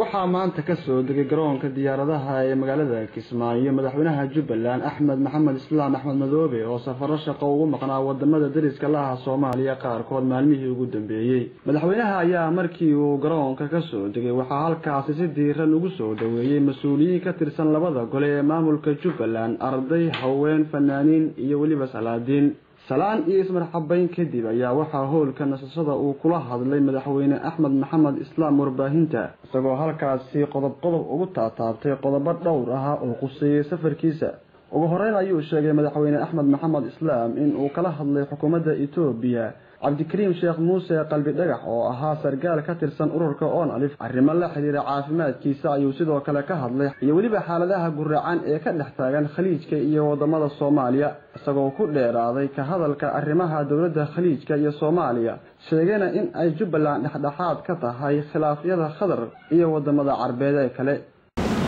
waxaa maanta ka soo degay garoonka diyaaradaha ee magaalada kismaayo madaxweynaha jubbaland axmed maxamed islaam axmed madoobe oo safaro shaqo ugu maqnaa waddamada dariska laha soomaaliya qaarkood maalmihii ugu dambeeyey madaxweynaha ayaa markii uu garoonka ka soo degay waxaa halkaasi si diiran ugu soo dhaweeyey mas'uuliyiin ka tirsan labada gole ee maamulka jubbaland arday haween fanaaniin iyo weliba salaadiin salaan iyo ismarxabeyn kadib ayaa waxaa howlka nasashada uu kula hadlay madaxweyne axmed maxamed islaam warbaahinta isagoo halkaasi qodob qodob ugu taataabtay qodobo dhowr ah oo quseeyey safarkiisa. Ugu horeyn ayuu sheegay madaxweyne axmed maxamed islaam in uu kala hadlay xukuumadda etoobiya cabdikariim sheekh muuse qalbi dhagax oo ahaa sargaal ka tirsan ururka on alif arrimo la xiriira caafimaadkiisa ayuu sidoo kale ka hadlay iyo weliba xaaladaha guracan ee ka dhex taagan khaliijka iyo waddamada soomaaliya isagoo ku dheeraaday ka hadalka arrimaha dowladda khaliijka iyo soomaaliya sheegayna in ay jubbaland dhexdhexaad ka tahay khilaafyada khadar iyo waddamada carbeed ee kale.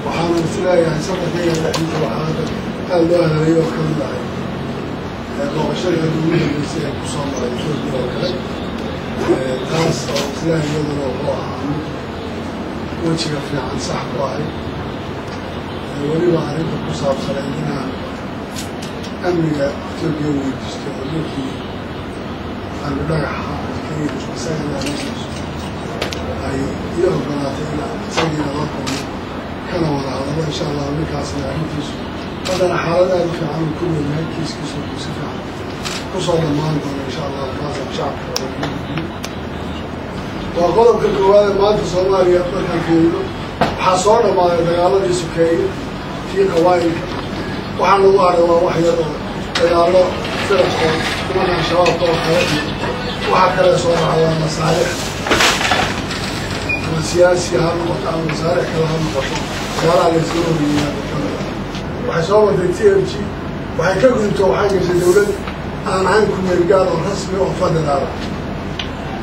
Waxaana is leeyahay safarkayga dhexdiisa waxaa aada loo helay oo ka mid ahay booqashada dambeysay ee ku soo maray etoobiya oo kale taas oo islaahi iyaduna wuxuu ahaa mid wejiga fiican sax ku ahay weliba arrinta ku saabsanay inaan amniga etoobiya weydiisto oo ninkii qalbi dhagaxa kenya isagana meeshiisu ay ii ogolaatay inaan isagiina la kulmo kana wada hadalo insha allahu ninkaasna arrintiisu haddana xaalad aada u fiican uu ku ku soo dhammaan doono insha allahu kaasa shacabka waa qodobka koowaad ee maanta soomaaliya markaan fiirino waxaa soo dhammaaday dagaaladii sokeeye tii qawaayilka waxaa lagu haray waa wax yar oo dagaallo firaq oo nimankan shabaabka oo kale. Iyo waxa kale soo dhaca waa masaalix ama siyaasi ha noqoto ama masaalix kale ha noqoto dagaalaha layska horyeeyaa waxay soo waday t m g. Waxay ka gudubto waxay gashay dawlad aan ahayn oo rasmi oo federaala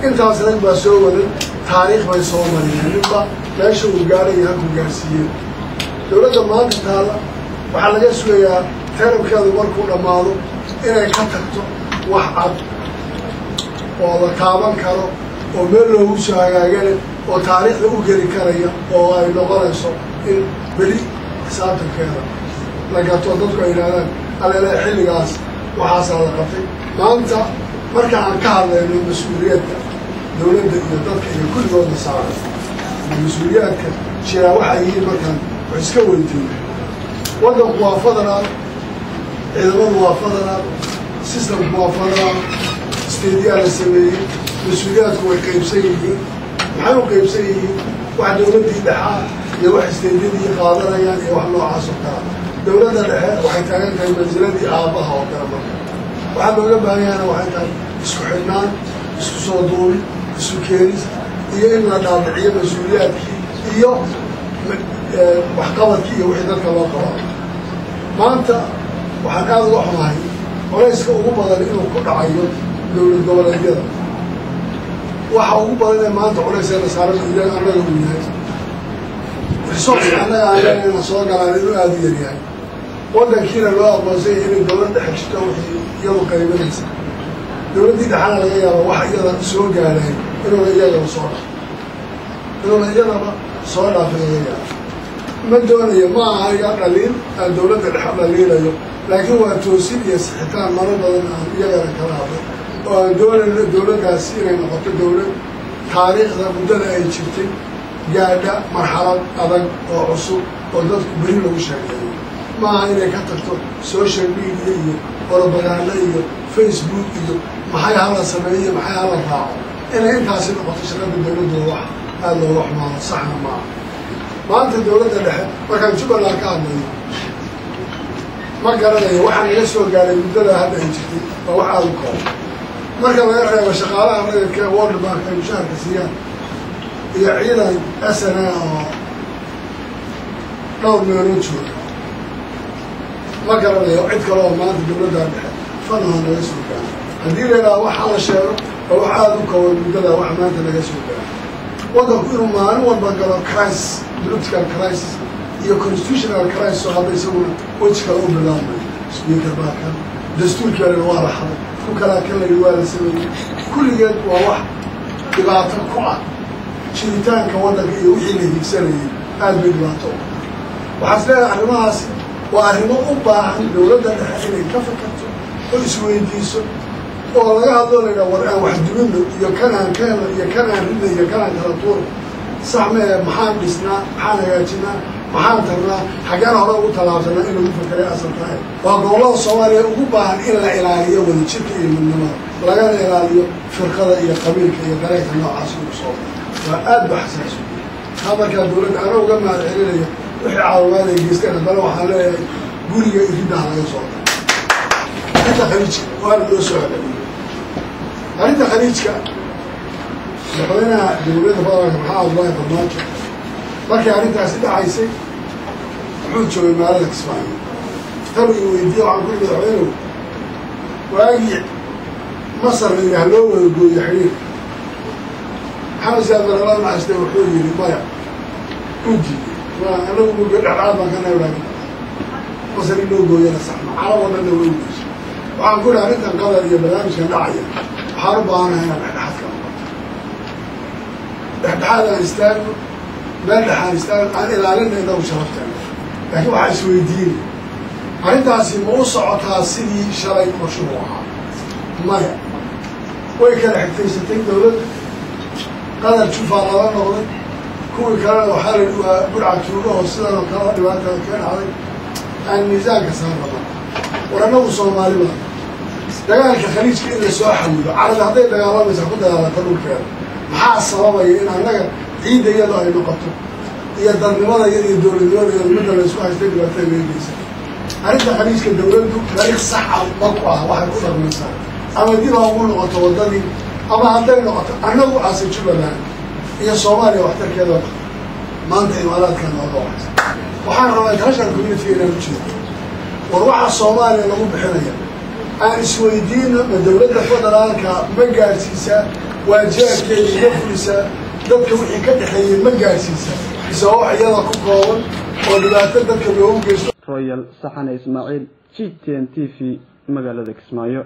intaas rag baa soo waday taariikh bay soo mariyeen ninba meesha uu gaaraya halku gaarsiiyeen dawladda maanta taalla waxaa laga sugayaa tarabkeedu markuu dhammaado inay ka tagto wax cad oo la taaban karo oo meel loogu soo hagaagane oo taariikhda u geli karaya oo ay noqonayso in beli xisaabtankeeda la gato dadku ay yidhahdaan aleele xilligaas waxaasaa la qabtay maanta marka aan ka hadlayno mas'uuliyadda dawladda iyo dadka iyo kulligoodna saaran. Mas'uuliyaadka jiraa waxay yihiin markaan wax iska weydiina waddanku waa federaal ciidamadu waa federaal systemku waa federaal stadiyaa la sameeyey mas'uuliyaadku way qaybsan yihiin. Maxay u qaybsan yihiin wax dawladdii dhexaa iyo wax stadiyadii qaadanayaan iyo wax noocaas oo kala dawladda dhexe waxay taagan tahay mansiladii aabbaha oo kale marka waxaa looga baahanyahana waxay tahay isku xidhnaan isku soo duubi isu keenis iyo in la dhaadhiciyo mas'uuliyaadkii iyo waxqabadkii iyo wixii dadka loo qabaa maanta waxaan aada uga xumahay colayska ugu badan inuu ku dhacayo dowlad goboleedyada. Waxa ugu badan ee maanta culayseena saaran annaga uu yahay. Resource annaga aan leenayna soo galaan inuu aada u yaryahay waddankiina loo aqoonsay inay dawlad dhexe jirto wixii iyadu qaybanaysa dawladdii dhexana laga yaaba wax iyada soo gaadhay inuuna iyagaba soo dhaaf inuuna iyadaba soo dhaafay laga yaaba ma doonayo ma aha iga dhaliil aan dawladda dhexe dhaliilayo laakiin waa toosin iyo sixitaan maro badan aan iyagana kala hadlay oo aan doonayno dawladdaasi inay noqoto dawlad taariikhda muddada ay jirtay gaadha marxalad adag oo cusub oo dadku beri lagu sheekeeyo maaha inay ka tagto social media iyo orobagaano iyo facebook iyo maxay hala sameeye maxay hala raaco inay intaasi noqoto shaqada dawladooda wax aada looga xumaado saxna maaha maanta dawladda dhexe markaan jubbaland ka hadlayo ma garanayo waxaa naga soo gaaray muddada hadda ay jirtay waa wax aada u kooban marka laga reebo shaqaalaha rayidka world bank ay mushaharka siiyaan iyo ciidan s n a oo dhowr meelood jooga ma garanayo cid kale oo maanta dawladdaa dhexe fanaha naga soo gaaro haddii la yidhaha waxa la sheego oo wax aada u kooban muddadaa wax maanta naga soo gaaro waddanku inuu maalin walba galo crisis political crisis iyo constitutional crisis oo hadda isaguna weji kale u bilaabmay. Speaker baa kan dastuurkeena waa la xaday ku kalaa kan layi waa la sameeyey. Kulligeed waa wax dhibaato ku ah. Jiritaanka waddanka iyo wixii la higsanayay aad bay dhibaato u waxaa is leedahay arrimahaasi waa arrimo u baahan dowladda dhexe inay ka fakarto oo isweydiiso oo laga hadlo laydhaha war aan wax dubino iyo kanaan keeno iyo kanaan ridna iyo kanaan kala tuuro. Sax mee maxaan dhisnaa maxaan hagaajinaa maxaan tarnaa xaggeen hore ugu tallaabsanaa in lagu fakeray asal waa gobollada soomaaliya ugu baahan in la ilaaliyo wadajirka iyo midnimada lagana ilaaliyo firqada iyo qabiilka iyo dareenka noocaas ugu soo waa aad ba xasaas u taa markaa dowladda ana uga mahad celinaya wixii caawimaad ay geysteen haddana waxaan leeyahay guriga iriddaha laga soo arrinta khaliijka waana loo soo celeliyo arrinta khaliijka madaxweynaha dowladda federaalka maxaa abdullaahi farmaajo markii arrintaasi dhacaysay wuxuu joogay magaalada kismaayo. Talu i weydiiye waxaan kuri madaxweynehu waagii masar la yidhaah loo wada gooyo xiriir. Maxamed siyaad barala nacaste wuxuu yidhi maya u diiday anagu murga dhexdhaad baan ka neeblaagin masar in loo gooyana saxma carab oo dhanna way weyso waxaan ku ihi arrintan qadar iyo barnaamijkan dhacaya. Waxaan u baahanahay inaan dhexdhexaad ka noqoto dhexdhexaad aan istaagno meel dhexaan istaagno aan ilaalina inagu sharafteena laakiin waxaa isweydiinay arrintaasi ma u socotaa sidii shalay qorshuhu ahaa. Maya way kala xigtaysatay dowladda qadar jufaa lala noqday kuwii kalena waxaa la waa burca tuugaho sidanoo kala dhibaatada ka dhacday aan miisaanka saarnaba war annagu soomaali baa. Dagaalka khaliijka in la soo xawido carada hadday dagaalamaysa ku dagaalanta dhulkeeda. Maxaa sababaya in annaga ciidda iyado ay noqoto iyo darnimada iyada iyo dowladnimada iyada midda la isku haystay dhibaatada leegeysa arrinta khaliijka dowladdu dariiq saxa ma ku ah waxay ku dhaqmaysaa ama dib ha ugu noqoto waddadii ama hadday noqoto annagu aase jubbaland iyo soomaaliya waxtarkeeda maanta imaaraadka nooga waxaysa waxaan rabaa international communitiga inaan u jeedo war waxaa soomaaliya lagu bixinaya. Aan isweydiino ma dowladda federaalka ma gaadhsiisaa waajibaadkeeda ma fulisaa dadka wixii ka dhexeeyey ma gaadhsiisaa mise wax iyada ku kooban oo dhibaato dadka loogu geysto. Royal saxane ismaaciil g t n t v magaalada kismaayo